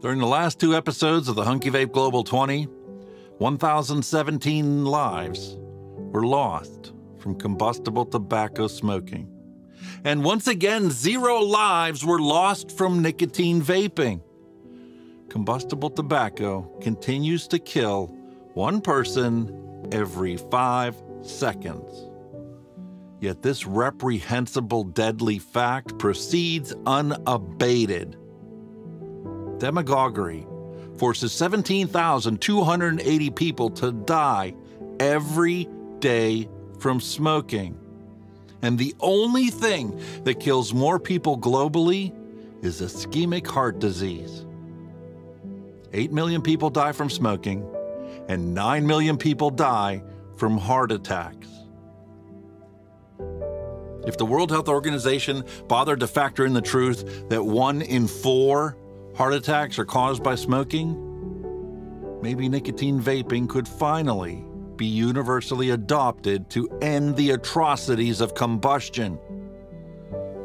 During the last two episodes of the Hunky Vape Global 20, 1,017 lives were lost from combustible tobacco smoking. And once again, zero lives were lost from nicotine vaping. Combustible tobacco continues to kill one person every five seconds. Yet this reprehensible deadly fact proceeds unabated. Demagoguery forces 17,280 people to die every day from smoking. And the only thing that kills more people globally is ischemic heart disease. 8 million people die from smoking, and 9 million people die from heart attacks. If the World Health Organization bothered to factor in the truth that one in four heart attacks are caused by smoking, maybe nicotine vaping could finally be universally adopted to end the atrocities of combustion.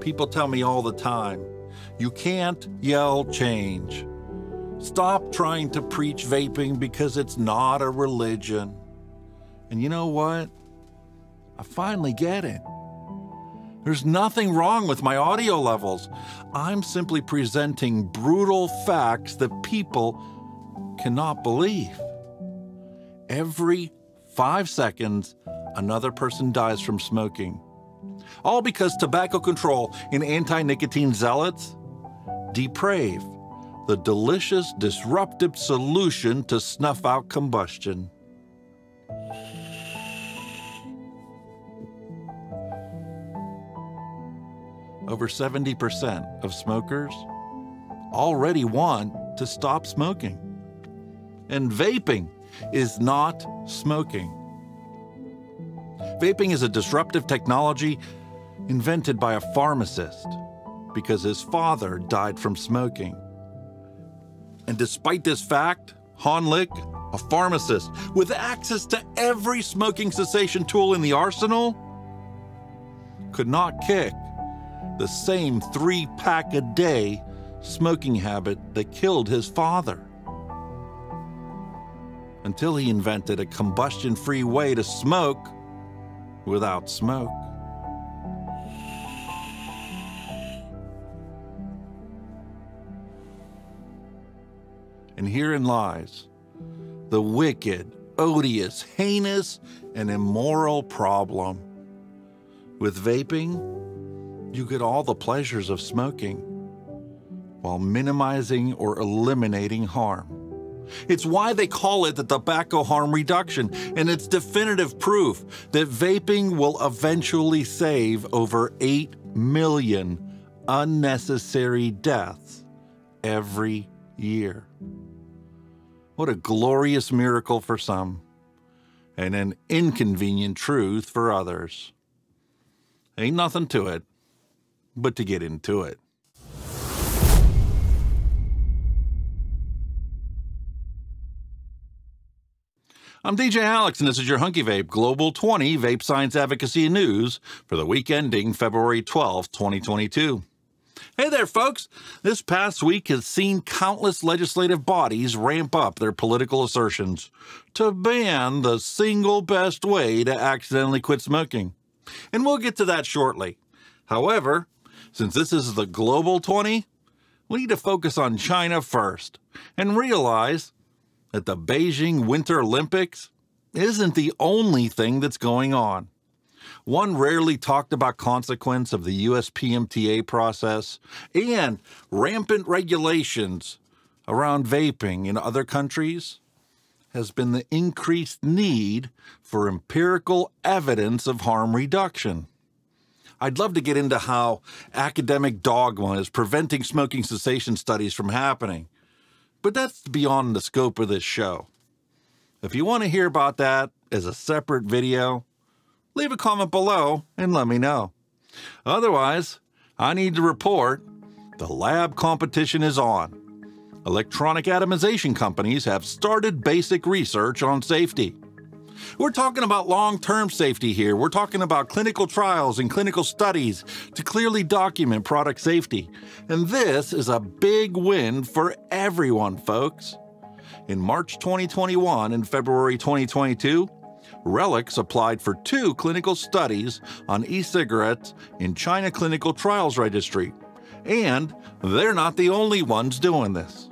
People tell me all the time, you can't yell change. Stop trying to preach vaping because it's not a religion. And you know what? I finally get it. There's nothing wrong with my audio levels. I'm simply presenting brutal facts that people cannot believe. Every five seconds, another person dies from smoking. All because tobacco control and anti nicotine zealots deprave the delicious, disruptive solution to snuff out combustion. Over 70% of smokers already want to stop smoking. And vaping is not smoking. Vaping is a disruptive technology invented by a pharmacist because his father died from smoking. And despite this fact, Hon Lik, a pharmacist with access to every smoking cessation tool in the arsenal, could not kick the same three pack a day smoking habit that killed his father. Until he invented a combustion free way to smoke without smoke. And herein lies the wicked, odious, heinous, and immoral problem. With vaping, you get all the pleasures of smoking while minimizing or eliminating harm. It's why they call it the tobacco harm reduction, and it's definitive proof that vaping will eventually save over 8 million unnecessary deaths every year. What a glorious miracle for some, and an inconvenient truth for others. Ain't nothing to it but to get into it. I'm DJ Alex, and this is your Hunky Vape Global 20 Vape Science Advocacy News for the week ending February 12, 2022. Hey there, folks. This past week has seen countless legislative bodies ramp up their political assertions to ban the single best way to accidentally quit smoking. And we'll get to that shortly. However, since this is the Global 20, we need to focus on China first and realize that the Beijing Winter Olympics isn't the only thing that's going on. One rarely talked about consequence of the USPMTA process and rampant regulations around vaping in other countries has been the increased need for empirical evidence of harm reduction. I'd love to get into how academic dogma is preventing smoking cessation studies from happening, but that's beyond the scope of this show. If you want to hear about that as a separate video, leave a comment below and let me know. Otherwise, I need to report the lab competition is on. Electronic atomization companies have started basic research on safety. We're talking about long term safety here. We're talking about clinical trials and clinical studies to clearly document product safety. And this is a big win for everyone, folks. In March 2021 and February 2022, RELX applied for two clinical studies on e cigarettes in China Clinical Trials Registry. And they're not the only ones doing this.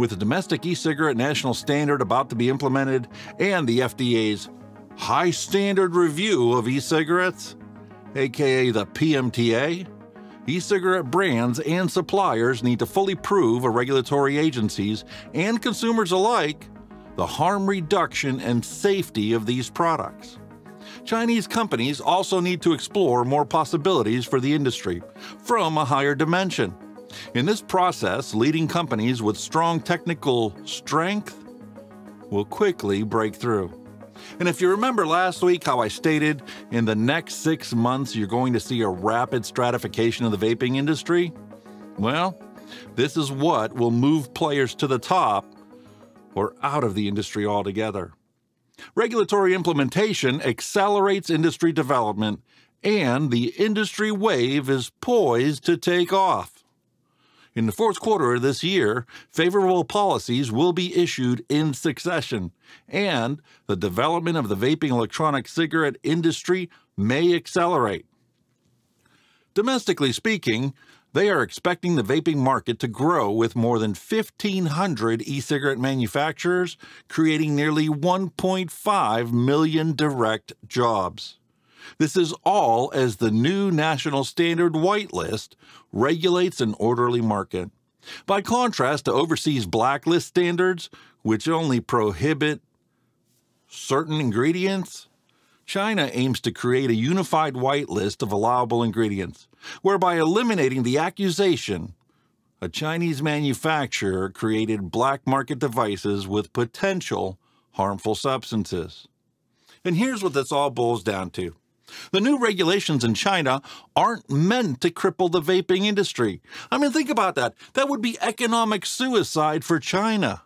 With the domestic e cigarette national standard about to be implemented and the FDA's high standard review of e cigarettes, aka the PMTA, e cigarette brands and suppliers need to fully prove to regulatory agencies and consumers alike the harm reduction and safety of these products. Chinese companies also need to explore more possibilities for the industry from a higher dimension. In this process, leading companies with strong technical strength will quickly break through. And if you remember last week how I stated in the next six months you're going to see a rapid stratification of the vaping industry, well, this is what will move players to the top or out of the industry altogether. Regulatory implementation accelerates industry development, and the industry wave is poised to take off. In the fourth quarter of this year, favorable policies will be issued in succession, and the development of the vaping electronic cigarette industry may accelerate. Domestically speaking, they are expecting the vaping market to grow with more than 1,500 e cigarette manufacturers, creating nearly 1.5 million direct jobs. This is all as the new national standard whitelist regulates an orderly market. By contrast to overseas blacklist standards, which only prohibit certain ingredients, China aims to create a unified whitelist of allowable ingredients, whereby eliminating the accusation a Chinese manufacturer created black market devices with potential harmful substances. And here's what this all boils down to. The new regulations in China aren't meant to cripple the vaping industry. I mean, think about that. That would be economic suicide for China.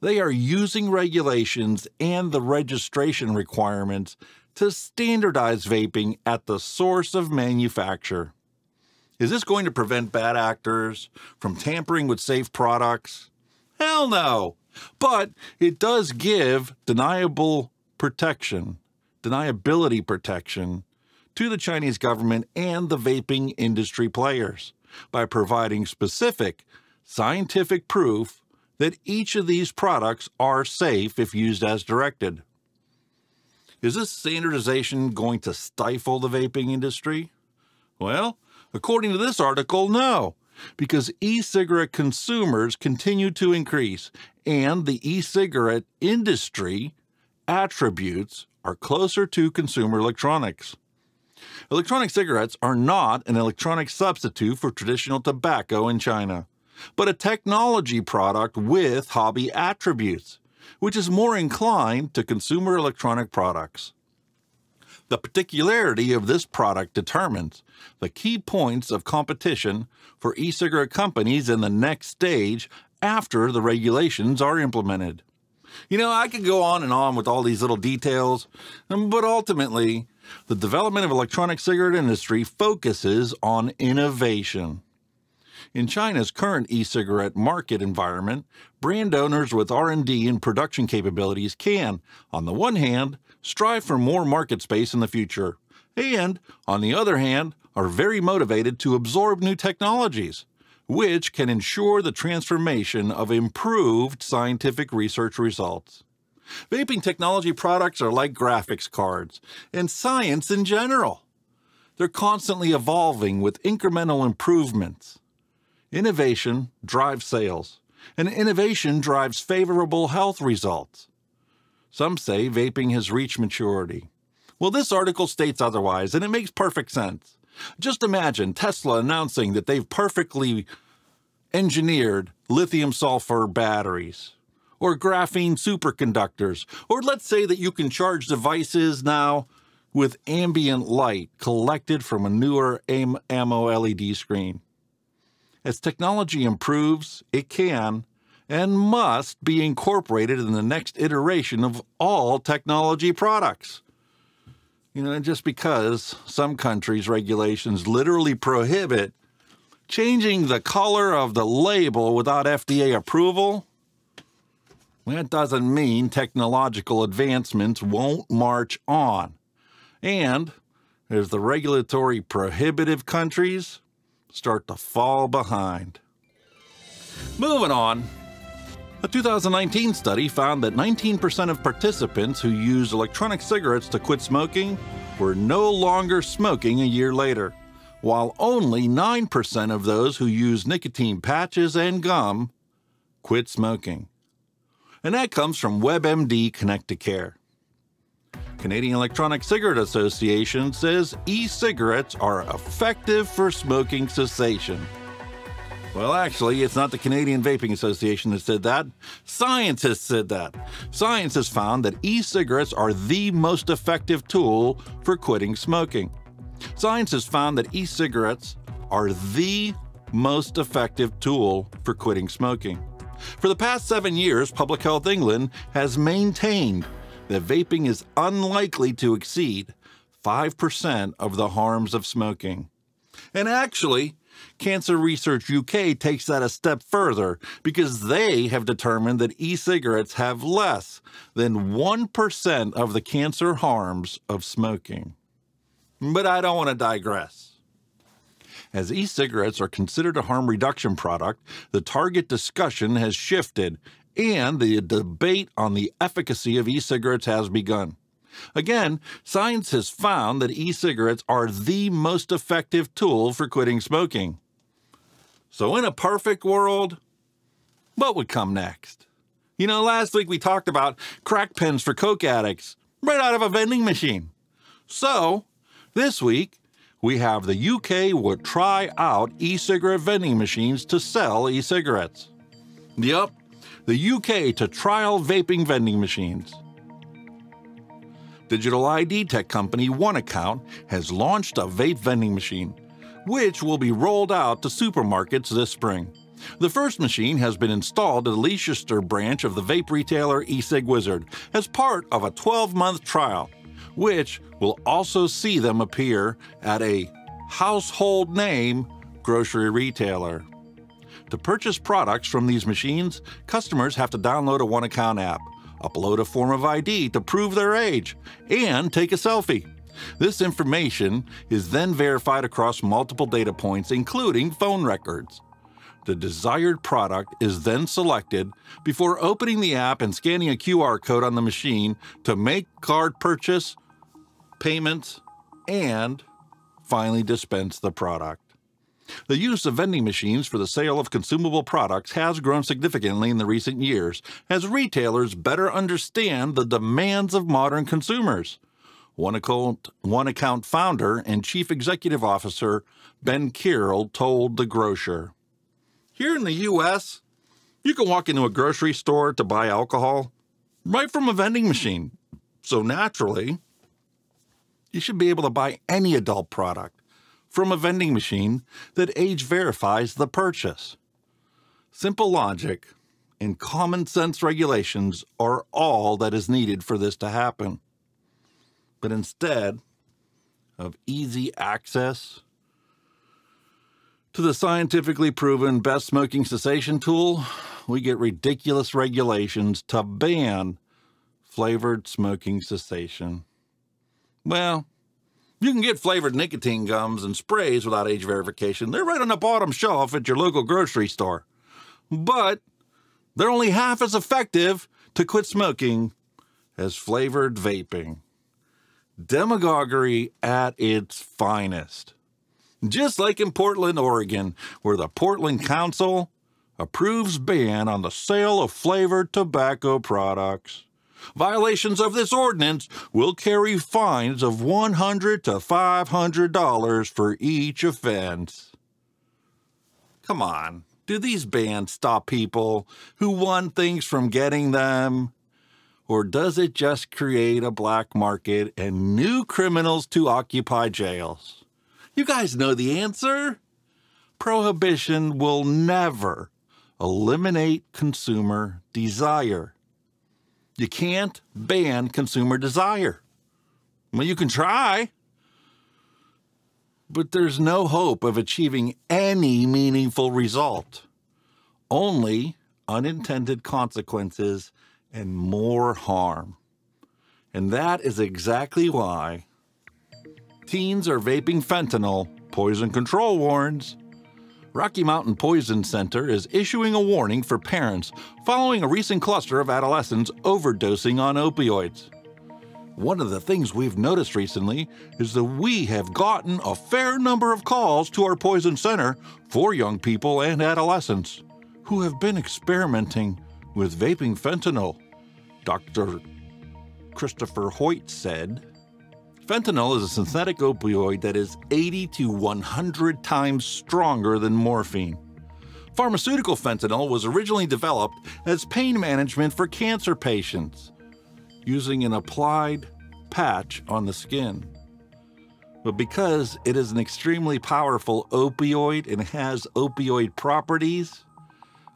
They are using regulations and the registration requirements to standardize vaping at the source of manufacture. Is this going to prevent bad actors from tampering with safe products? Hell no! But it does give deniable protection deniability protection to the Chinese government and the vaping industry players by providing specific scientific proof that each of these products are safe if used as directed. Is this standardization going to stifle the vaping industry? Well, according to this article, no, because e cigarette consumers continue to increase and the e cigarette industry attributes are closer to consumer electronics. Electronic cigarettes are not an electronic substitute for traditional tobacco in China, but a technology product with hobby attributes, which is more inclined to consumer electronic products. The particularity of this product determines the key points of competition for e cigarette companies in the next stage after the regulations are implemented. You know, I could go on and on with all these little details, um, but ultimately, the development of electronic cigarette industry focuses on innovation. In China's current e-cigarette market environment, brand owners with R&D and production capabilities can, on the one hand, strive for more market space in the future, and, on the other hand, are very motivated to absorb new technologies, which can ensure the transformation of improved scientific research results. Vaping technology products are like graphics cards and science in general. They're constantly evolving with incremental improvements. Innovation drives sales, and innovation drives favorable health results. Some say vaping has reached maturity. Well, this article states otherwise, and it makes perfect sense. Just imagine Tesla announcing that they've perfectly engineered lithium sulfur batteries or graphene superconductors, or let's say that you can charge devices now with ambient light collected from a newer AMOLED screen. As technology improves, it can and must be incorporated in the next iteration of all technology products. You know, just because some countries' regulations literally prohibit changing the color of the label without FDA approval, that doesn't mean technological advancements won't march on. And as the regulatory prohibitive countries start to fall behind. Moving on. A 2019 study found that 19% of participants who used electronic cigarettes to quit smoking were no longer smoking a year later, while only 9% of those who used nicotine patches and gum quit smoking. And that comes from WebMD Connect to Care. Canadian Electronic Cigarette Association says e-cigarettes are effective for smoking cessation. Well, actually, it's not the Canadian Vaping Association that said that. Scientists said that. Science has found that e cigarettes are the most effective tool for quitting smoking. Science has found that e cigarettes are the most effective tool for quitting smoking. For the past seven years, Public Health England has maintained that vaping is unlikely to exceed 5% of the harms of smoking. And actually, Cancer Research UK takes that a step further because they have determined that e cigarettes have less than 1% of the cancer harms of smoking. But I don't want to digress. As e cigarettes are considered a harm reduction product, the target discussion has shifted and the debate on the efficacy of e cigarettes has begun. Again, science has found that e cigarettes are the most effective tool for quitting smoking. So, in a perfect world, what would come next? You know, last week we talked about crack pens for coke addicts right out of a vending machine. So, this week, we have the UK would try out e cigarette vending machines to sell e cigarettes. Yup, the UK to trial vaping vending machines. Digital ID tech company OneAccount has launched a vape vending machine, which will be rolled out to supermarkets this spring. The first machine has been installed at the Leicester branch of the vape retailer eCig Wizard as part of a 12 month trial which will also see them appear at a household name grocery retailer. To purchase products from these machines, customers have to download a OneAccount app, upload a form of ID to prove their age, and take a selfie. This information is then verified across multiple data points, including phone records. The desired product is then selected before opening the app and scanning a QR code on the machine to make card purchase, payments, and finally dispense the product. The use of vending machines for the sale of consumable products has grown significantly in the recent years as retailers better understand the demands of modern consumers. OneAccount, One Account founder and chief executive officer Ben Kierl told The Grocer. Here in the U.S., you can walk into a grocery store to buy alcohol right from a vending machine. So naturally, you should be able to buy any adult product from a vending machine that age verifies the purchase. Simple logic and common sense regulations are all that is needed for this to happen. But instead of easy access, to the scientifically proven best smoking cessation tool, we get ridiculous regulations to ban flavored smoking cessation. Well, you can get flavored nicotine gums and sprays without age verification. They're right on the bottom shelf at your local grocery store. But they're only half as effective to quit smoking as flavored vaping. Demagoguery at its finest just like in Portland, Oregon, where the Portland Council approves ban on the sale of flavored tobacco products. Violations of this ordinance will carry fines of 100 to $500 for each offense. Come on, do these bans stop people who want things from getting them? Or does it just create a black market and new criminals to occupy jails? You guys know the answer. Prohibition will never eliminate consumer desire. You can't ban consumer desire. Well, you can try, but there's no hope of achieving any meaningful result. Only unintended consequences and more harm. And that is exactly why teens are vaping fentanyl, Poison Control warns. Rocky Mountain Poison Center is issuing a warning for parents following a recent cluster of adolescents overdosing on opioids. One of the things we've noticed recently is that we have gotten a fair number of calls to our Poison Center for young people and adolescents who have been experimenting with vaping fentanyl. Dr. Christopher Hoyt said, Fentanyl is a synthetic opioid that is 80 to 100 times stronger than morphine. Pharmaceutical fentanyl was originally developed as pain management for cancer patients, using an applied patch on the skin. But because it is an extremely powerful opioid and has opioid properties,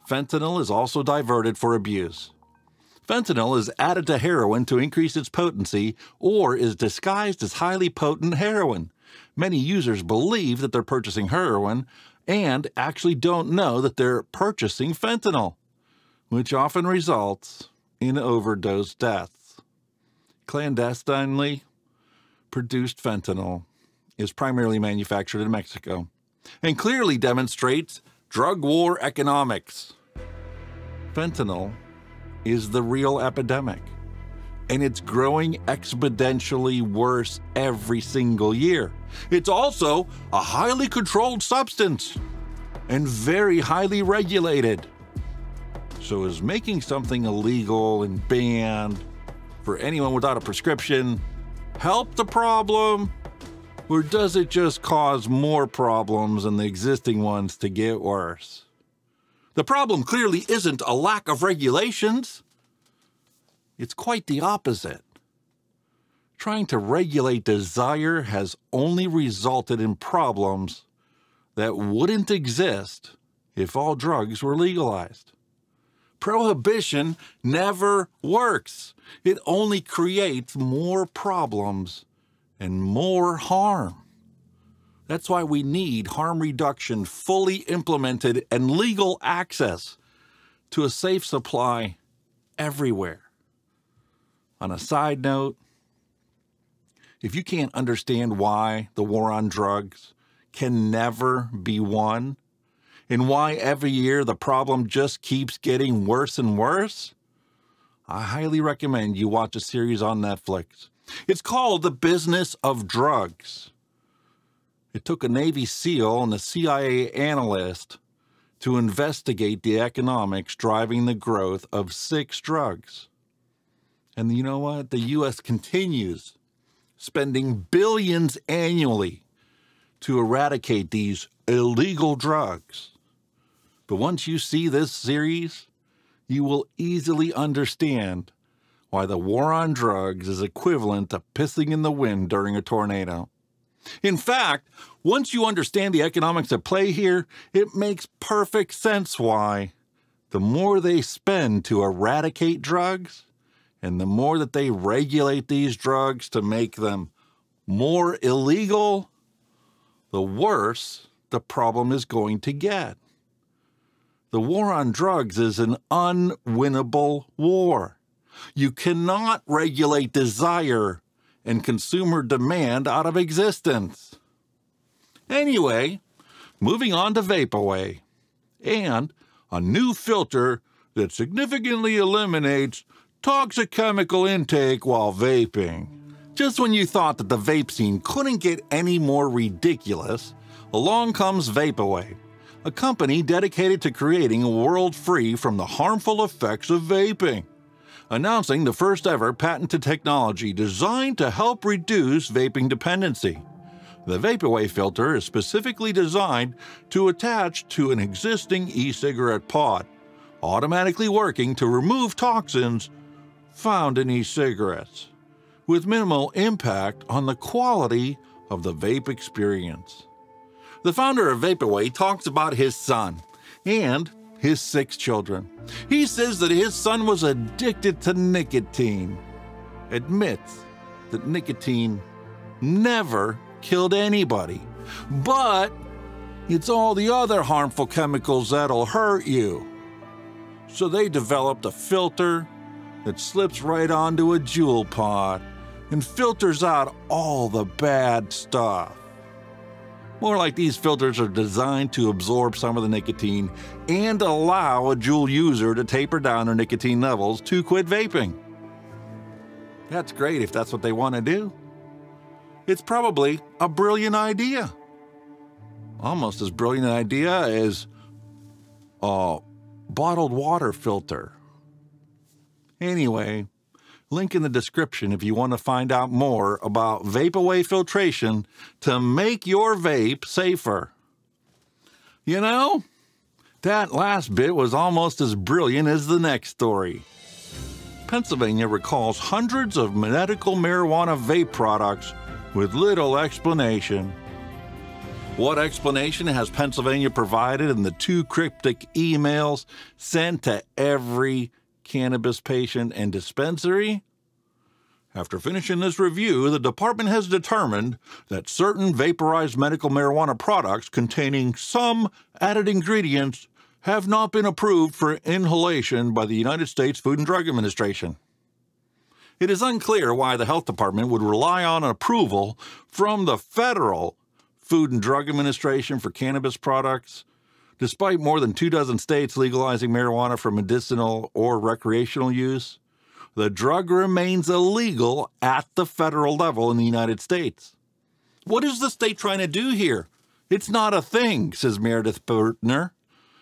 fentanyl is also diverted for abuse. Fentanyl is added to heroin to increase its potency or is disguised as highly potent heroin. Many users believe that they're purchasing heroin and actually don't know that they're purchasing fentanyl, which often results in overdose deaths. Clandestinely produced fentanyl is primarily manufactured in Mexico and clearly demonstrates drug war economics. Fentanyl is the real epidemic. And it's growing exponentially worse every single year. It's also a highly controlled substance and very highly regulated. So, is making something illegal and banned for anyone without a prescription help the problem? Or does it just cause more problems and the existing ones to get worse? The problem clearly isn't a lack of regulations. It's quite the opposite. Trying to regulate desire has only resulted in problems that wouldn't exist if all drugs were legalized. Prohibition never works. It only creates more problems and more harm. That's why we need harm reduction fully implemented and legal access to a safe supply everywhere. On a side note, if you can't understand why the war on drugs can never be won, and why every year the problem just keeps getting worse and worse, I highly recommend you watch a series on Netflix. It's called The Business of Drugs. It took a Navy SEAL and a CIA analyst to investigate the economics driving the growth of six drugs. And you know what? The U.S. continues spending billions annually to eradicate these illegal drugs. But once you see this series, you will easily understand why the war on drugs is equivalent to pissing in the wind during a tornado. In fact, once you understand the economics at play here, it makes perfect sense why the more they spend to eradicate drugs, and the more that they regulate these drugs to make them more illegal, the worse the problem is going to get. The war on drugs is an unwinnable war. You cannot regulate desire and consumer demand out of existence. Anyway, moving on to Vapaway and a new filter that significantly eliminates toxic chemical intake while vaping. Just when you thought that the vape scene couldn't get any more ridiculous, along comes Vapaway, a company dedicated to creating a world free from the harmful effects of vaping announcing the first ever patented technology designed to help reduce vaping dependency. The Vapaway filter is specifically designed to attach to an existing e cigarette pod, automatically working to remove toxins found in e cigarettes, with minimal impact on the quality of the vape experience. The founder of Vapaway talks about his son and his six children. He says that his son was addicted to nicotine, admits that nicotine never killed anybody, but it's all the other harmful chemicals that'll hurt you. So they developed a filter that slips right onto a Juul pod and filters out all the bad stuff. More like these filters are designed to absorb some of the nicotine and allow a Juul user to taper down their nicotine levels to quit vaping. That's great if that's what they want to do. It's probably a brilliant idea. Almost as brilliant an idea as a bottled water filter. Anyway, link in the description if you want to find out more about vape away filtration to make your vape safer. You know, that last bit was almost as brilliant as the next story. Pennsylvania recalls hundreds of medical marijuana vape products with little explanation. What explanation has Pennsylvania provided in the two cryptic emails sent to every cannabis patient and dispensary? After finishing this review, the department has determined that certain vaporized medical marijuana products containing some added ingredients have not been approved for inhalation by the United States Food and Drug Administration. It is unclear why the health department would rely on approval from the federal Food and Drug Administration for cannabis products Despite more than two dozen states legalizing marijuana for medicinal or recreational use, the drug remains illegal at the federal level in the United States. What is the state trying to do here? It's not a thing, says Meredith Buettner,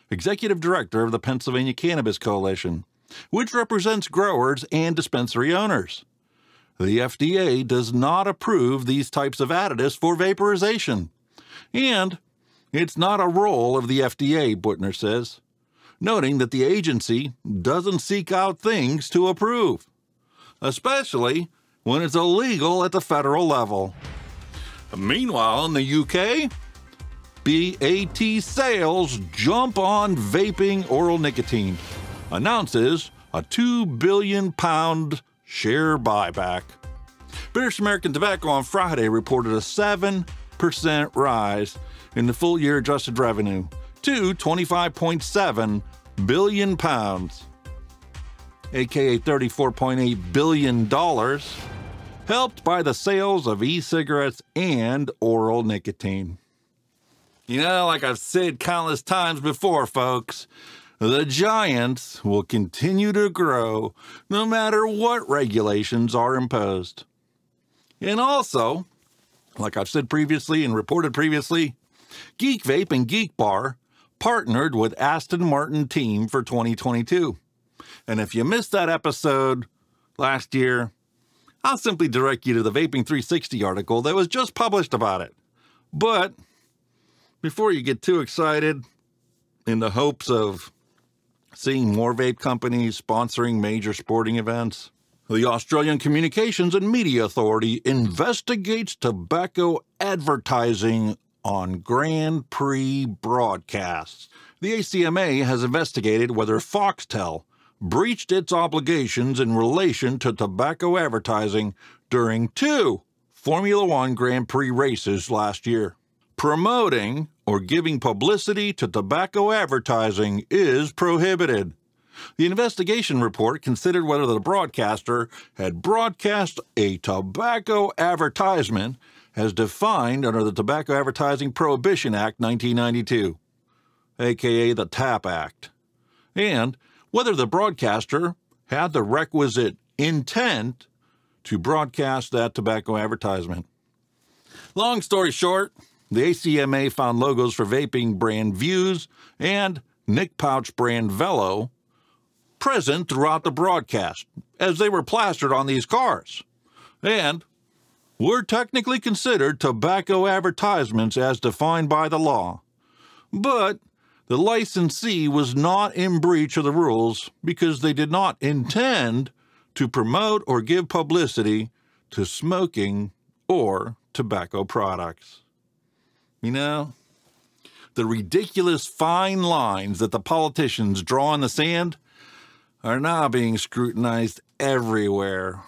executive director of the Pennsylvania Cannabis Coalition, which represents growers and dispensary owners. The FDA does not approve these types of additives for vaporization. And it's not a role of the FDA, Buettner says, noting that the agency doesn't seek out things to approve, especially when it's illegal at the federal level. Meanwhile, in the UK, BAT sales jump on vaping oral nicotine, announces a 2 billion pound share buyback. British American Tobacco on Friday reported a 7% rise in the full year adjusted revenue to 25.7 billion pounds, aka 34.8 billion dollars, helped by the sales of e-cigarettes and oral nicotine. You know, like I've said countless times before, folks, the giants will continue to grow no matter what regulations are imposed. And also, like I've said previously and reported previously, Geek Vape and Geek Bar partnered with Aston Martin team for 2022. And if you missed that episode last year, I'll simply direct you to the Vaping 360 article that was just published about it. But before you get too excited in the hopes of seeing more vape companies sponsoring major sporting events, the Australian Communications and Media Authority investigates tobacco advertising on Grand Prix broadcasts. The ACMA has investigated whether Foxtel breached its obligations in relation to tobacco advertising during two Formula One Grand Prix races last year. Promoting or giving publicity to tobacco advertising is prohibited. The investigation report considered whether the broadcaster had broadcast a tobacco advertisement as defined under the Tobacco Advertising Prohibition Act 1992, aka the TAP Act, and whether the broadcaster had the requisite intent to broadcast that tobacco advertisement. Long story short, the ACMA found logos for vaping brand Vuse and Nic Pouch brand Velo present throughout the broadcast as they were plastered on these cars. And were technically considered tobacco advertisements as defined by the law. But the licensee was not in breach of the rules because they did not intend to promote or give publicity to smoking or tobacco products. You know, the ridiculous fine lines that the politicians draw in the sand are now being scrutinized everywhere.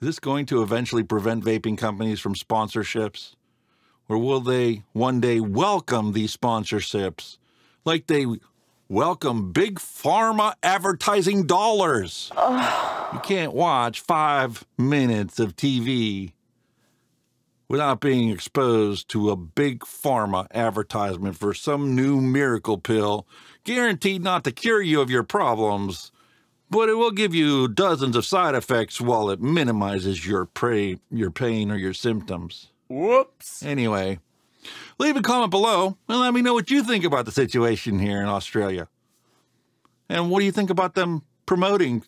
Is this going to eventually prevent vaping companies from sponsorships? Or will they one day welcome these sponsorships like they welcome big pharma advertising dollars? You can't watch five minutes of TV without being exposed to a big pharma advertisement for some new miracle pill guaranteed not to cure you of your problems, but it will give you dozens of side effects while it minimizes your, pray, your pain or your symptoms. Whoops. Anyway, leave a comment below and let me know what you think about the situation here in Australia. And what do you think about them promoting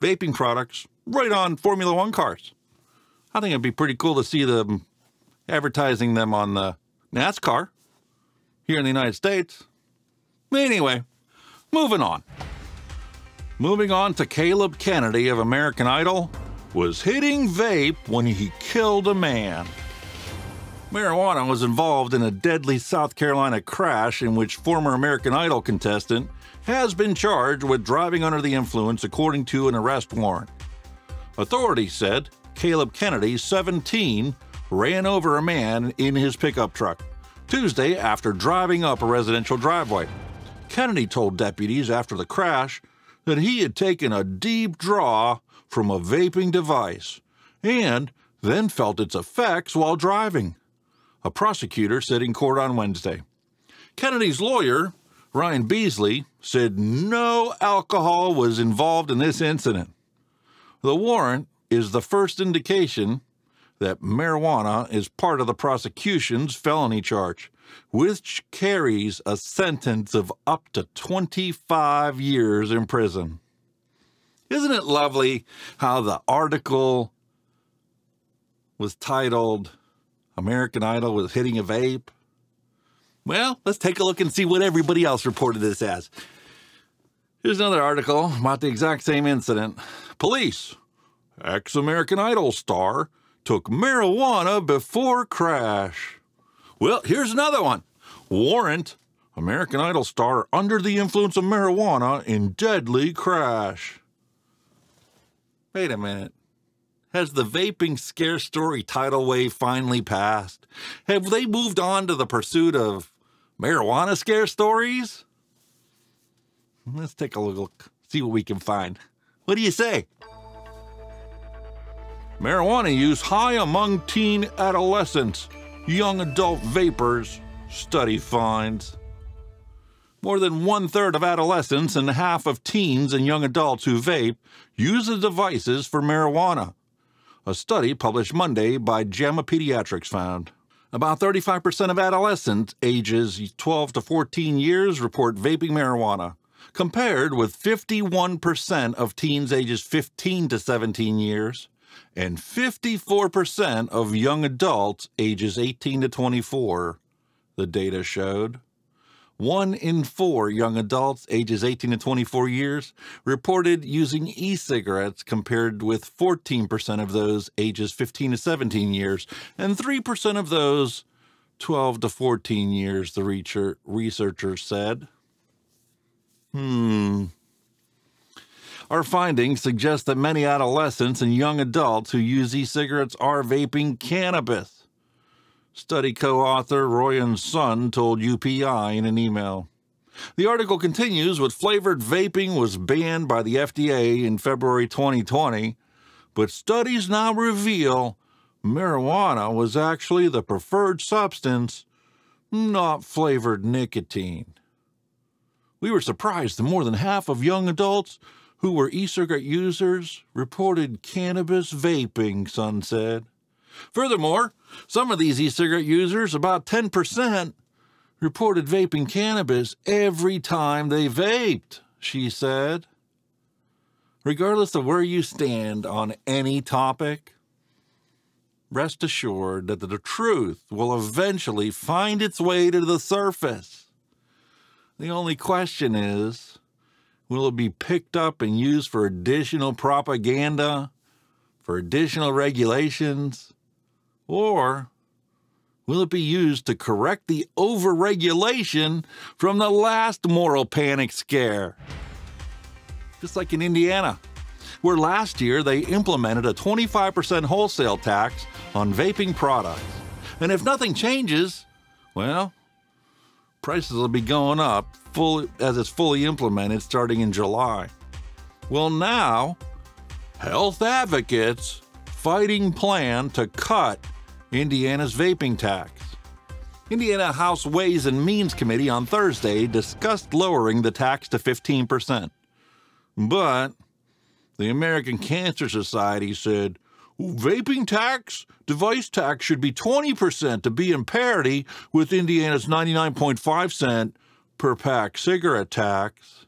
vaping products right on Formula One cars? I think it'd be pretty cool to see them advertising them on the NASCAR here in the United States. Anyway, moving on. Moving on to Caleb Kennedy of American Idol was hitting vape when he killed a man. Marijuana was involved in a deadly South Carolina crash in which former American Idol contestant has been charged with driving under the influence according to an arrest warrant. Authorities said Caleb Kennedy, 17, ran over a man in his pickup truck Tuesday after driving up a residential driveway. Kennedy told deputies after the crash that he had taken a deep draw from a vaping device and then felt its effects while driving. A prosecutor said in court on Wednesday. Kennedy's lawyer, Ryan Beasley, said no alcohol was involved in this incident. The warrant is the first indication that marijuana is part of the prosecution's felony charge, which carries a sentence of up to 25 years in prison. Isn't it lovely how the article was titled American Idol was hitting a vape? Well, let's take a look and see what everybody else reported this as. Here's another article about the exact same incident. Police ex American Idol star, took marijuana before crash. Well, here's another one. Warrant American Idol star under the influence of marijuana in deadly crash. Wait a minute. Has the vaping scare story tidal wave finally passed? Have they moved on to the pursuit of marijuana scare stories? Let's take a look, see what we can find. What do you say? Marijuana use high among teen adolescents, young adult vapors, study finds. More than one third of adolescents and half of teens and young adults who vape use the devices for marijuana. A study published Monday by JAMA Pediatrics found. About 35% of adolescents ages 12 to 14 years report vaping marijuana, compared with 51% of teens ages 15 to 17 years and 54% of young adults ages 18 to 24, the data showed. One in four young adults ages 18 to 24 years reported using e cigarettes, compared with 14% of those ages 15 to 17 years, and 3% of those 12 to 14 years, the researchers said. Hmm. Our findings suggest that many adolescents and young adults who use e cigarettes are vaping cannabis. Study co author Ruoyan Sun told UPI in an email. The article continues with flavored vaping was banned by the FDA in February 2020, but studies now reveal marijuana was actually the preferred substance, not flavored nicotine. We were surprised that more than half of young adults who were e-cigarette users reported cannabis vaping, Sun said. Furthermore, some of these e-cigarette users, about 10%, reported vaping cannabis every time they vaped, she said. Regardless of where you stand on any topic, rest assured that the truth will eventually find its way to the surface. The only question is, Will it be picked up and used for additional propaganda, for additional regulations, or will it be used to correct the overregulation from the last moral panic scare? Just like in Indiana, where last year they implemented a 25% wholesale tax on vaping products. And if nothing changes, well, prices will be going up full, as it's fully implemented starting in July. Well, now, health advocates fighting plan to cut Indiana's vaping tax. Indiana House Ways and Means Committee on Thursday discussed lowering the tax to 15%. But the American Cancer Society said vaping tax, device tax should be 20% to be in parity with Indiana's 99.5 cent per pack cigarette tax.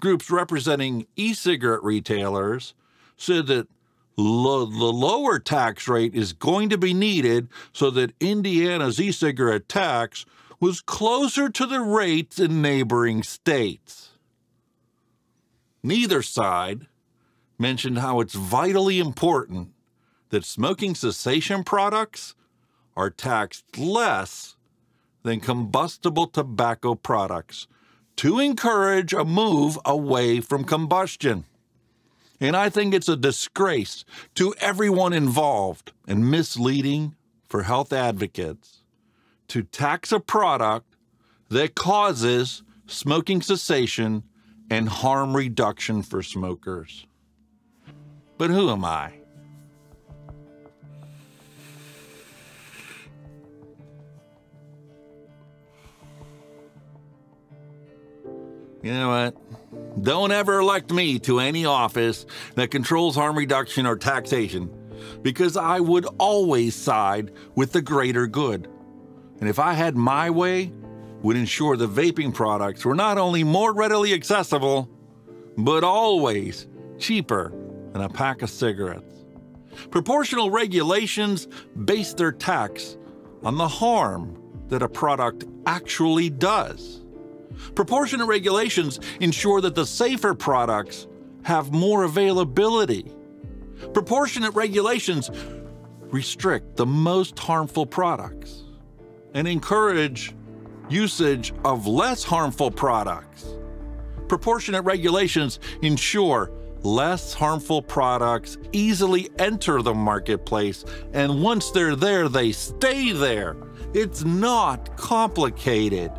Groups representing e cigarette retailers said that lo- the lower tax rate is going to be needed so that Indiana's e cigarette tax was closer to the rates in neighboring states. Neither side mentioned how it's vitally important that smoking cessation products are taxed less than combustible tobacco products to encourage a move away from combustion. And I think it's a disgrace to everyone involved and misleading for health advocates to tax a product that causes smoking cessation and harm reduction for smokers. But who am I? You know what? Don't ever elect me to any office that controls harm reduction or taxation, because I would always side with the greater good. And if I had my way, would ensure the vaping products were not only more readily accessible, but always cheaper than a pack of cigarettes. Proportional regulations base their tax on the harm that a product actually does. Proportionate regulations ensure that the safer products have more availability. Proportionate regulations restrict the most harmful products and encourage usage of less harmful products. Proportionate regulations ensure less harmful products easily enter the marketplace, and once they're there, they stay there. It's not complicated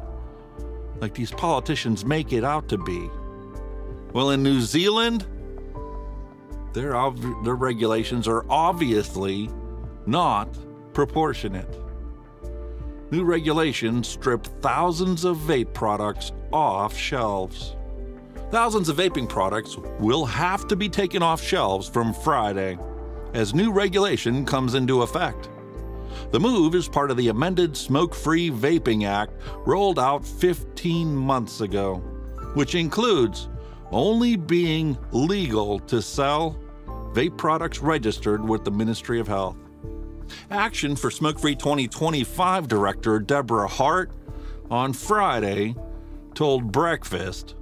like these politicians make it out to be. Well, in New Zealand, their, their regulations are obviously not proportionate. New regulations strip thousands of vape products off shelves. Thousands of vaping products will have to be taken off shelves from Friday as new regulation comes into effect. The move is part of the amended Smoke Free Vaping Act rolled out 15 months ago, which includes only being legal to sell vape products registered with the Ministry of Health. Action for Smoke Free 2025 Director Deborah Hart on Friday told Breakfast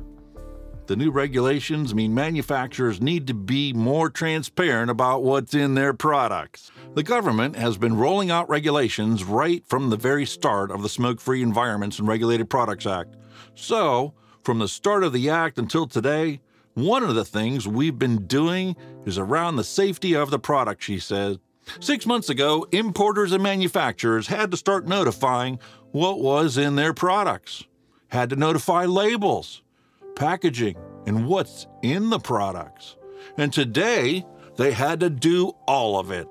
the new regulations mean manufacturers need to be more transparent about what's in their products. The government has been rolling out regulations right from the very start of the Smoke Free Environments and Regulated Products Act. So, from the start of the act until today, one of the things we've been doing is around the safety of the product, she said. Six months ago, importers and manufacturers had to start notifying what was in their products, had to notify labels packaging and what's in the products. And today, they had to do all of it.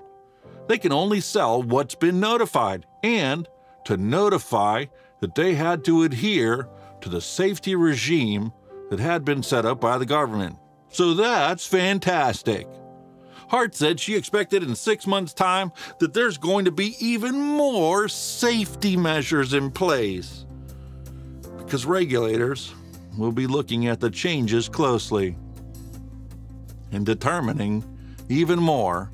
They can only sell what's been notified, and to notify that they had to adhere to the safety regime that had been set up by the government. So that's fantastic. Hart said she expected in six months' time that there's going to be even more safety measures in place. Because regulators will be looking at the changes closely and determining even more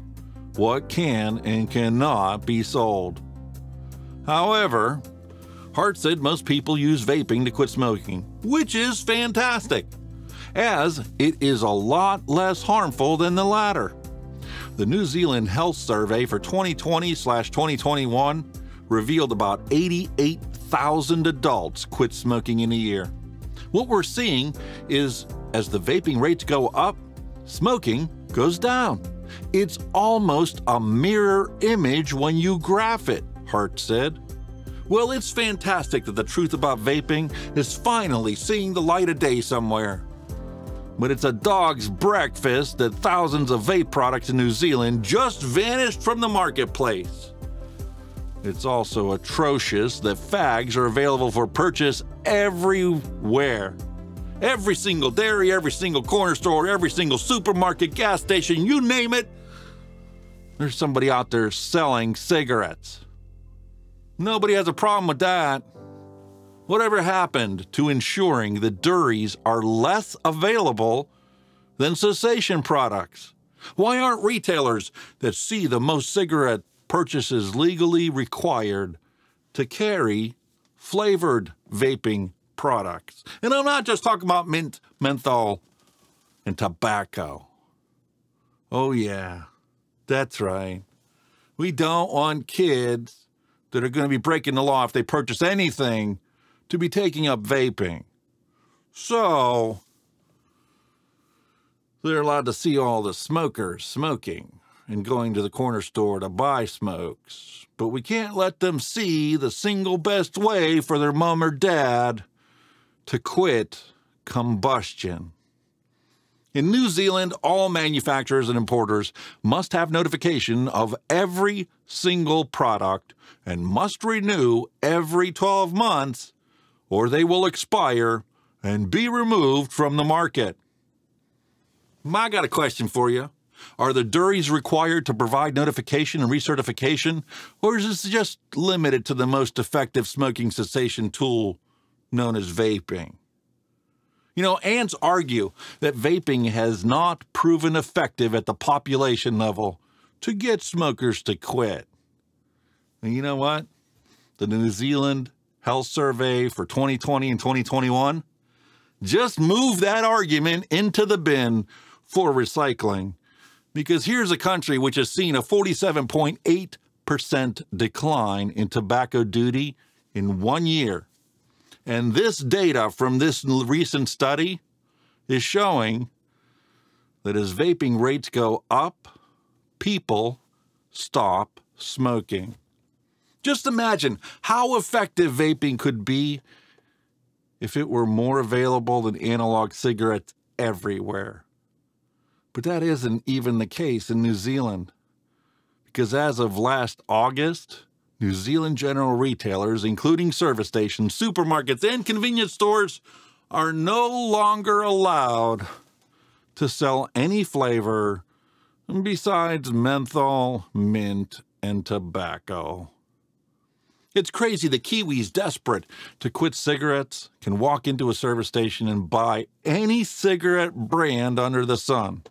what can and cannot be sold. However, Hart said most people use vaping to quit smoking, which is fantastic, as it is a lot less harmful than the latter. The New Zealand Health Survey for 2020 2021 revealed about 88,000 adults quit smoking in a year. What we're seeing is as the vaping rates go up, smoking goes down. It's almost a mirror image when you graph it, Hart said. Well, it's fantastic that the truth about vaping is finally seeing the light of day somewhere. But it's a dog's breakfast that thousands of vape products in New Zealand just vanished from the marketplace. It's also atrocious that fags are available for purchase everywhere. Every single dairy, every single corner store, every single supermarket, gas station, you name it, there's somebody out there selling cigarettes. Nobody has a problem with that. Whatever happened to ensuring that Duries are less available than cessation products? Why aren't retailers that see the most cigarette purchases legally required to carry flavored vaping products? And I'm not just talking about mint, menthol, and tobacco. Oh, yeah, that's right. We don't want kids that are going to be breaking the law if they purchase anything to be taking up vaping. So, they're allowed to see all the smokers smoking and going to the corner store to buy smokes. But we can't let them see the single best way for their mom or dad to quit combustion. In New Zealand, all manufacturers and importers must have notification of every single product and must renew every 12 months or they will expire and be removed from the market. I got a question for you. Are the Duries required to provide notification and recertification, or is this just limited to the most effective smoking cessation tool known as vaping? You know, ants argue that vaping has not proven effective at the population level to get smokers to quit. And you know what? The New Zealand Health Survey for 2020 and 2021 just move that argument into the bin for recycling because here's a country which has seen a 47.8% decline in tobacco duty in one year. And this data from this recent study is showing that as vaping rates go up, people stop smoking. Just imagine how effective vaping could be if it were more available than analog cigarettes everywhere. But that isn't even the case in New Zealand. Because as of last August, New Zealand general retailers, including service stations, supermarkets, and convenience stores, are no longer allowed to sell any flavor besides menthol, mint, and tobacco. It's crazy that Kiwis desperate to quit cigarettes can walk into a service station and buy any cigarette brand under the sun.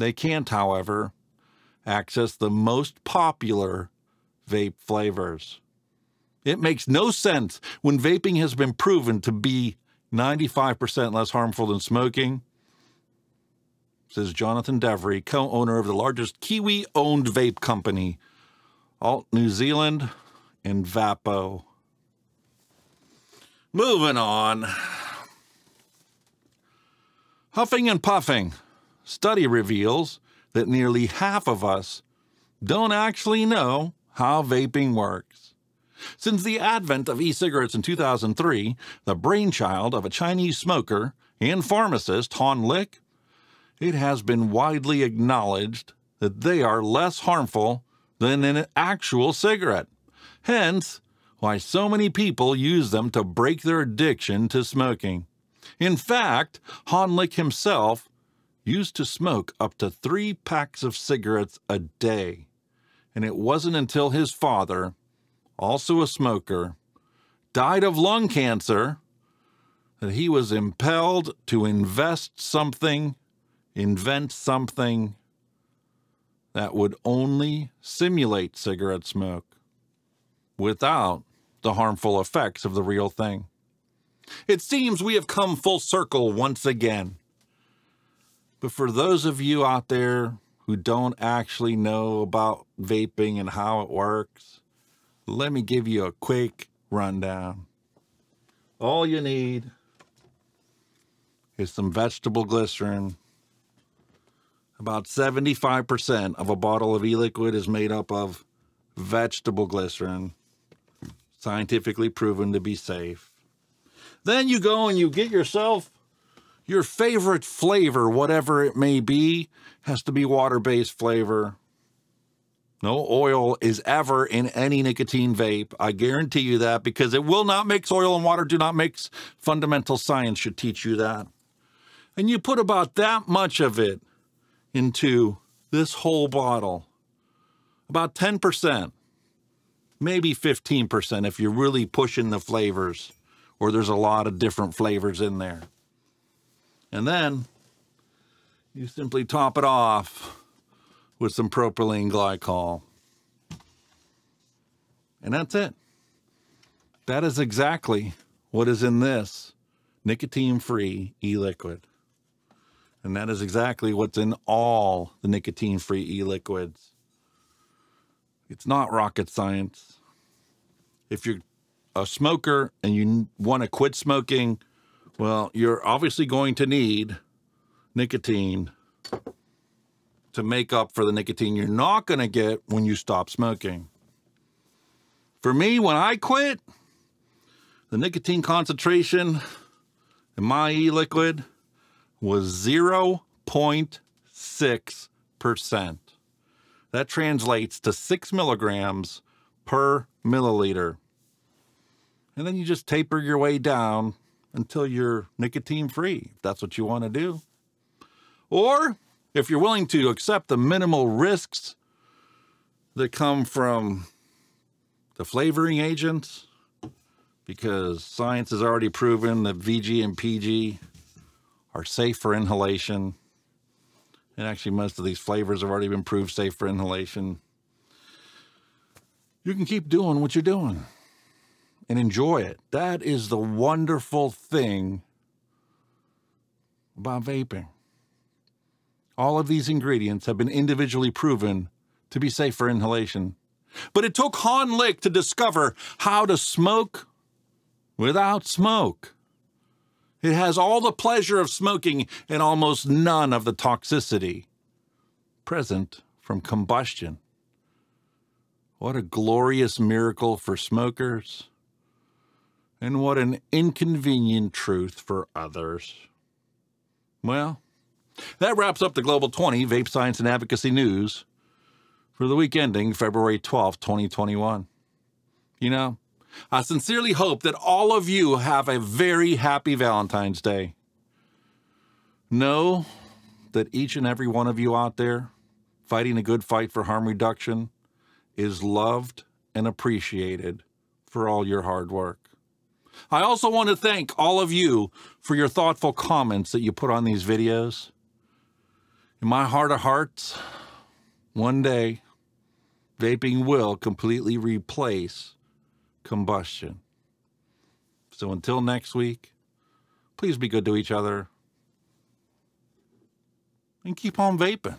They can't, however, access the most popular vape flavors. It makes no sense when vaping has been proven to be 95% less harmful than smoking, says Jonathan Devery, co owner of the largest Kiwi owned vape company, Alt New Zealand, and Vapo. Moving on. Huffing and puffing. Study reveals that nearly half of us don't actually know how vaping works. Since the advent of e cigarettes in 2003, the brainchild of a Chinese smoker and pharmacist, Hon Lik, it has been widely acknowledged that they are less harmful than an actual cigarette. Hence, why so many people use them to break their addiction to smoking. In fact, Hon Lik himself used to smoke up to three packs of cigarettes a day. And it wasn't until his father, also a smoker, died of lung cancer that he was impelled to invest something, invent something that would only simulate cigarette smoke without the harmful effects of the real thing. It seems we have come full circle once again. But for those of you out there who don't actually know about vaping and how it works, Let me give you a quick rundown. All you need is some vegetable glycerin. About 75% of a bottle of e-liquid is made up of vegetable glycerin, scientifically proven to be safe. Then you go and you get yourself your favorite flavor, whatever it may be, has to be water-based flavor. No oil is ever in any nicotine vape. I guarantee you that because it will not mix. Oil and water do not mix. Fundamental science should teach you that. And you put about that much of it into this whole bottle. About 10%, maybe 15% if you're really pushing the flavors or there's a lot of different flavors in there. And then you simply top it off with some propylene glycol. And that's it. That is exactly what is in this nicotine-free e-liquid. And that is exactly what's in all the nicotine-free e-liquids. It's not rocket science. If you're a smoker and you want to quit smoking, well, you're obviously going to need nicotine to make up for the nicotine you're not going to get when you stop smoking. For me, when I quit, the nicotine concentration in my e-liquid was 0.6%. That translates to 6 milligrams per milliliter. And then you just taper your way down until you're nicotine free, if that's what you want to do. Or if you're willing to accept the minimal risks that come from the flavoring agents, because science has already proven that VG and PG are safe for inhalation. And actually, most of these flavors have already been proved safe for inhalation. You can keep doing what you're doing and enjoy it. That is the wonderful thing about vaping. All of these ingredients have been individually proven to be safe for inhalation. But it took Hon Lik to discover how to smoke without smoke. It has all the pleasure of smoking and almost none of the toxicity present from combustion. What a glorious miracle for smokers, and what an inconvenient truth for others. Well, that wraps up the Global 20 Vape Science and Advocacy News for the week ending February 12, 2021. You know, I sincerely hope that all of you have a very happy Valentine's Day. Know that each and every one of you out there fighting a good fight for harm reduction is loved and appreciated for all your hard work. I also want to thank all of you for your thoughtful comments that you put on these videos. In my heart of hearts, one day, vaping will completely replace combustion. So until next week, please be good to each other and keep on vaping.